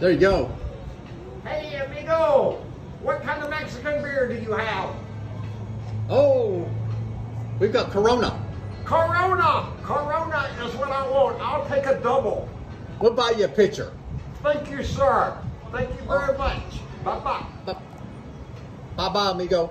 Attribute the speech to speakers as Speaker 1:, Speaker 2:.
Speaker 1: There you go.
Speaker 2: Hey, amigo, what kind of Mexican beer do you have?
Speaker 1: Oh, we've got Corona.
Speaker 2: Corona! Corona is what I want. I'll take a double.
Speaker 1: We'll buy you a pitcher.
Speaker 2: Thank you, sir. Thank you very oh. much. Bye-bye.
Speaker 1: Bye bye, amigo.